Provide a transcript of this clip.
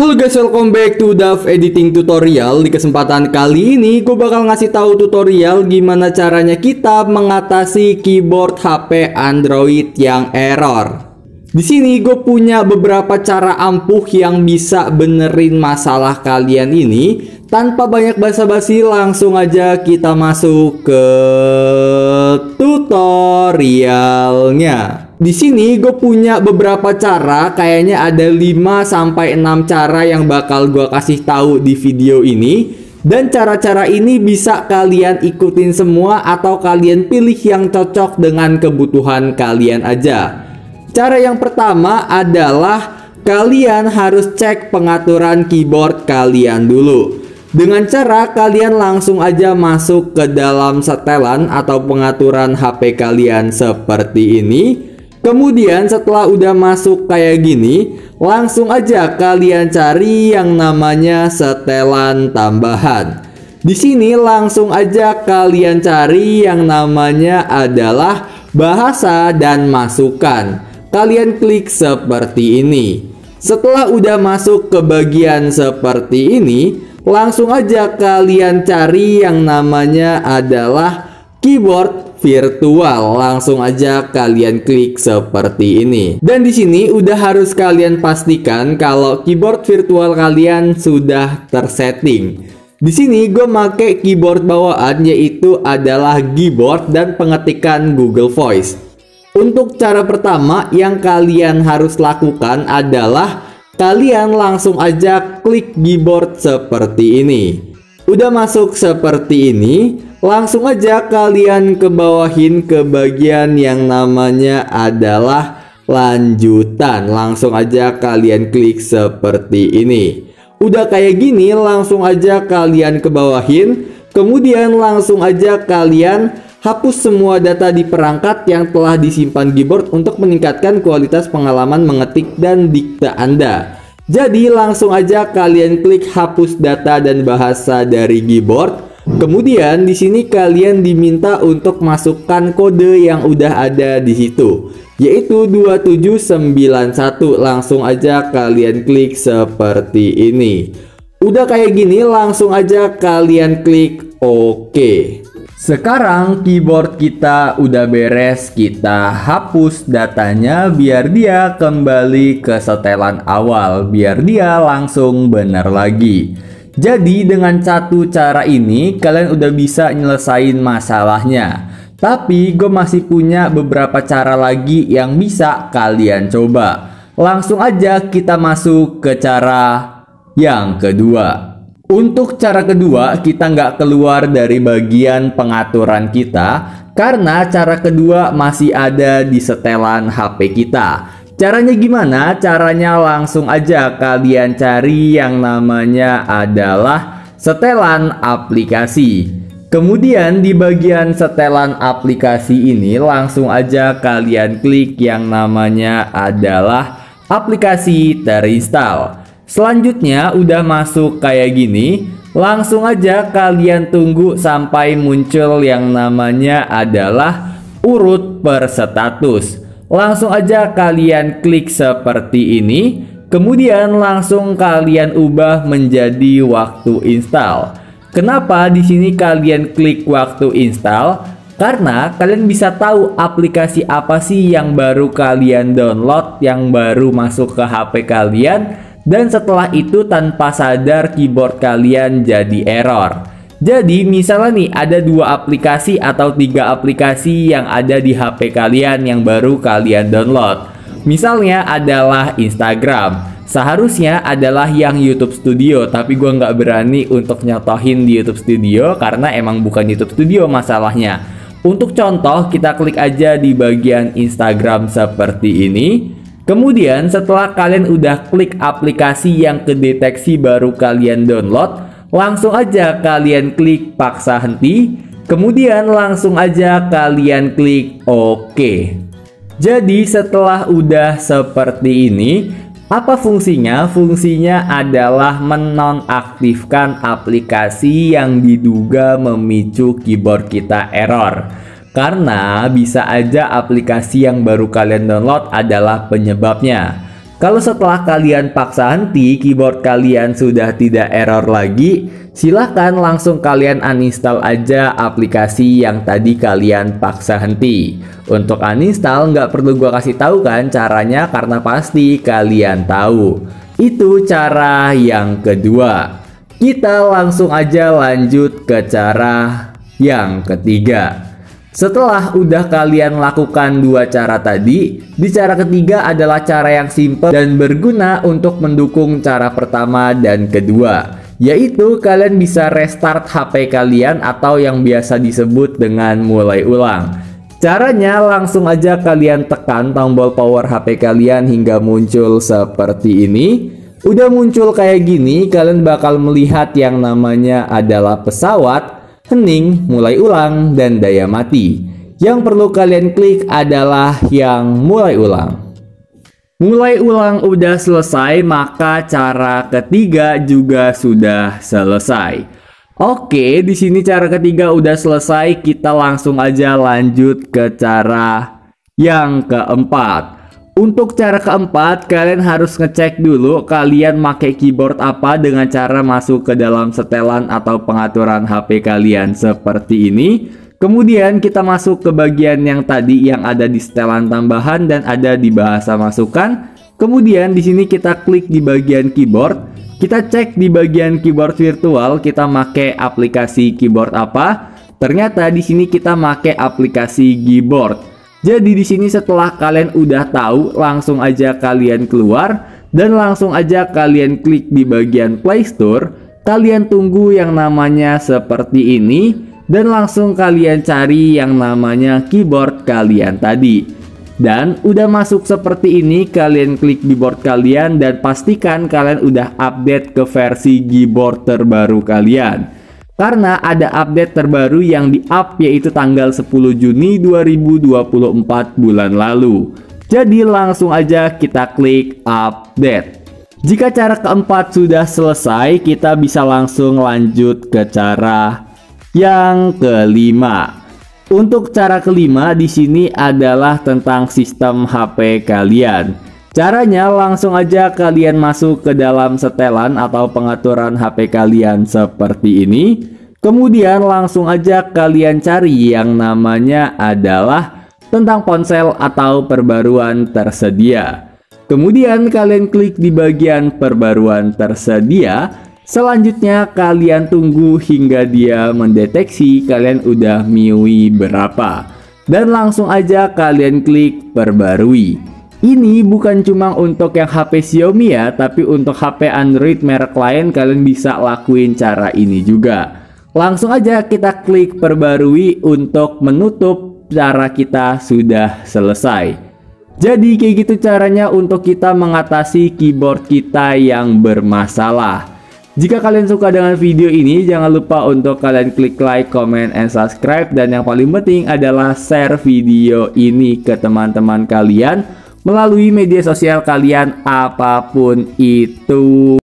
Halo guys, welcome back to DAV Editing Tutorial. Di kesempatan kali ini, gue bakal ngasih tahu tutorial gimana caranya kita mengatasi keyboard HP Android yang error. Di sini gue punya beberapa cara ampuh yang bisa benerin masalah kalian ini tanpa banyak basa-basi. Langsung aja kita masuk ke tutorialnya. Di sini gue punya beberapa cara, kayaknya ada 5 sampai 6 cara yang bakal gue kasih tahu di video ini. Dan cara-cara ini bisa kalian ikutin semua atau kalian pilih yang cocok dengan kebutuhan kalian aja. Cara yang pertama adalah kalian harus cek pengaturan keyboard kalian dulu. Dengan cara kalian langsung aja masuk ke dalam setelan atau pengaturan HP kalian seperti ini. Kemudian setelah udah masuk kayak gini, langsung aja kalian cari yang namanya setelan tambahan. Di sini langsung aja kalian cari yang namanya adalah bahasa dan masukan. Kalian klik seperti ini. Setelah udah masuk ke bagian seperti ini, langsung aja kalian cari yang namanya adalah keyboard virtual. Langsung aja kalian klik seperti ini. Dan di sini udah harus kalian pastikan kalau keyboard virtual kalian sudah tersetting. Di sini gue make keyboard bawaan yaitu adalah keyboard dan pengetikan Google Voice. Untuk cara pertama yang kalian harus lakukan adalah kalian langsung aja klik keyboard seperti ini. Udah masuk seperti ini, Langsung aja kalian ke bawahin ke bagian yang namanya adalah lanjutan. Langsung aja kalian klik seperti ini. Udah kayak gini, langsung aja kalian ke bawahin. Kemudian langsung aja kalian hapus semua data di perangkat yang telah disimpan keyboard untuk meningkatkan kualitas pengalaman mengetik dan dikte Anda. Jadi langsung aja kalian klik hapus data dan bahasa dari keyboard. Kemudian di sini kalian diminta untuk masukkan kode yang udah ada di situ yaitu 2791 langsung aja kalian klik seperti ini. Udah kayak gini langsung aja kalian klik OK sekarang keyboard kita udah beres kita hapus datanya biar dia kembali ke setelan awal biar dia langsung benar lagi jadi dengan satu cara ini kalian udah bisa nyelesain masalahnya. Tapi gue masih punya beberapa cara lagi yang bisa kalian coba. Langsung aja kita masuk ke cara yang kedua. Untuk cara kedua kita nggak keluar dari bagian pengaturan kita karena cara kedua masih ada di setelan HP kita. Caranya gimana? Caranya langsung aja kalian cari yang namanya adalah setelan aplikasi. Kemudian di bagian setelan aplikasi ini langsung aja kalian klik yang namanya adalah aplikasi terinstall. Selanjutnya udah masuk kayak gini, langsung aja kalian tunggu sampai muncul yang namanya adalah urut per status. Langsung aja kalian klik seperti ini, kemudian langsung kalian ubah menjadi waktu install. Kenapa di sini kalian klik waktu install? Karena kalian bisa tahu aplikasi apa sih yang baru kalian download, yang baru masuk ke HP kalian, dan setelah itu tanpa sadar keyboard kalian jadi error. Jadi misalnya nih ada dua aplikasi atau tiga aplikasi yang ada di HP kalian yang baru kalian download. Misalnya adalah Instagram. Seharusnya adalah yang YouTube Studio, tapi gue nggak berani untuk nyotohin di YouTube Studio karena emang bukan YouTube Studio masalahnya. Untuk contoh, kita klik aja di bagian Instagram seperti ini. Kemudian setelah kalian udah klik aplikasi yang kedeteksi baru kalian download, langsung aja kalian klik paksa henti, kemudian langsung aja kalian klik OK. Jadi setelah udah seperti ini, apa fungsinya? Fungsinya adalah menonaktifkan aplikasi yang diduga memicu keyboard kita error. Karena bisa aja aplikasi yang baru kalian download adalah penyebabnya. Kalau setelah kalian paksa henti, keyboard kalian sudah tidak error lagi, silahkan langsung kalian uninstall aja aplikasi yang tadi kalian paksa henti. Untuk uninstall nggak perlu gua kasih tahu kan caranya karena pasti kalian tahu. Itu cara yang kedua. Kita langsung aja lanjut ke cara yang ketiga. Setelah udah kalian lakukan dua cara tadi, di cara ketiga adalah cara yang simple dan berguna untuk mendukung cara pertama dan kedua, yaitu kalian bisa restart HP kalian atau yang biasa disebut dengan mulai ulang. Caranya langsung aja kalian tekan tombol power HP kalian hingga muncul seperti ini. Udah muncul kayak gini, kalian bakal melihat yang namanya adalah pesawat hening, mulai ulang, dan daya mati. Yang perlu kalian klik adalah yang mulai ulang. Mulai ulang udah selesai, maka cara ketiga juga sudah selesai. Oke, di sini cara ketiga udah selesai, kita langsung aja lanjut ke cara yang keempat. Untuk cara keempat, kalian harus ngecek dulu kalian pakai keyboard apa dengan cara masuk ke dalam setelan atau pengaturan HP kalian seperti ini. Kemudian kita masuk ke bagian yang tadi yang ada di setelan tambahan dan ada di bahasa masukan. Kemudian di sini kita klik di bagian keyboard. Kita cek di bagian keyboard virtual kita pakai aplikasi keyboard apa. Ternyata di sini kita pakai aplikasi keyboard. Jadi di sini setelah kalian udah tahu, langsung aja kalian keluar dan langsung aja kalian klik di bagian Play Store. Kalian tunggu yang namanya seperti ini dan langsung kalian cari yang namanya keyboard kalian tadi. Dan udah masuk seperti ini, kalian klik keyboard kalian dan pastikan kalian udah update ke versi keyboard terbaru kalian karena ada update terbaru yang di-up yaitu tanggal 10 Juni 2024 bulan lalu. Jadi langsung aja kita klik update. Jika cara keempat sudah selesai, kita bisa langsung lanjut ke cara yang kelima. Untuk cara kelima di sini adalah tentang sistem HP kalian. Caranya langsung aja kalian masuk ke dalam setelan atau pengaturan HP kalian seperti ini. Kemudian langsung aja kalian cari yang namanya adalah tentang ponsel atau perbaruan tersedia. Kemudian kalian klik di bagian perbaruan tersedia. Selanjutnya kalian tunggu hingga dia mendeteksi kalian udah MIUI berapa. Dan langsung aja kalian klik perbarui. Ini bukan cuma untuk yang HP Xiaomi ya, tapi untuk HP Android merek lain kalian bisa lakuin cara ini juga. Langsung aja kita klik perbarui untuk menutup cara kita sudah selesai. Jadi kayak gitu caranya untuk kita mengatasi keyboard kita yang bermasalah. Jika kalian suka dengan video ini, jangan lupa untuk kalian klik like, comment, and subscribe. Dan yang paling penting adalah share video ini ke teman-teman kalian melalui media sosial kalian apa pun itu.